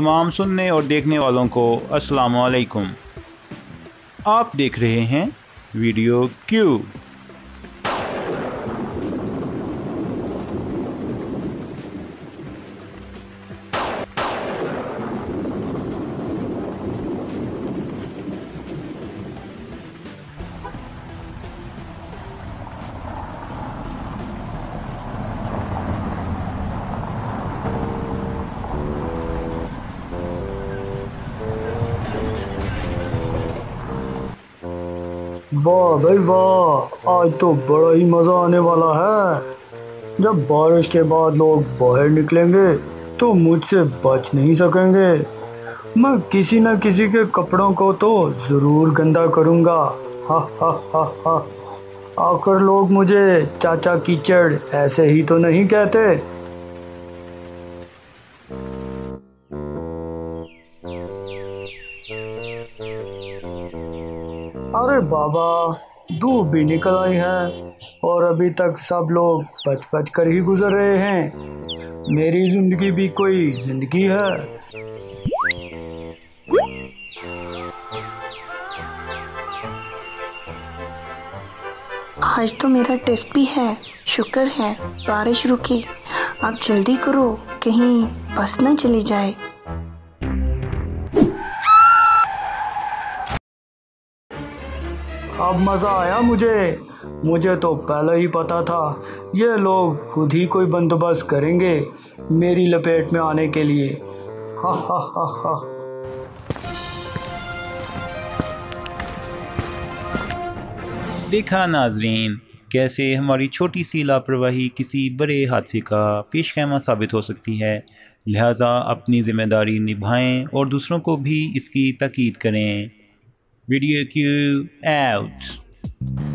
तमाम सुनने और देखने वालों को अस्सलाम वालेकुम आप देख रहे हैं वीडियो क्यू। वाह भाई वाह, आज तो बड़ा ही मज़ा आने वाला है। जब बारिश के बाद लोग बाहर निकलेंगे तो मुझसे बच नहीं सकेंगे। मैं किसी न किसी के कपड़ों को तो ज़रूर गंदा करूँगा। हा हा हा हा। आखिर लोग मुझे चाचा कीचड़ ऐसे ही तो नहीं कहते। अरे बाबा, धूप भी निकल आई है और अभी तक सब लोग बच बच कर ही गुजर रहे हैं। मेरी ज़िंदगी भी कोई ज़िंदगी है। आज तो मेरा टेस्ट भी है, शुक्र है, बारिश रुकी। आप जल्दी करो, कहीं बस न चली जाए। अब मज़ा आया मुझे। मुझे तो पहले ही पता था, ये लोग खुद ही कोई बंदोबस्त करेंगे मेरी लपेट में आने के लिए। देखा नाजरीन, कैसे हमारी छोटी सी लापरवाही किसी बड़े हादसे का पेश खैमा साबित हो सकती है। लिहाजा अपनी ज़िम्मेदारी निभाएँ और दूसरों को भी इसकी तकीद करें। Video Q out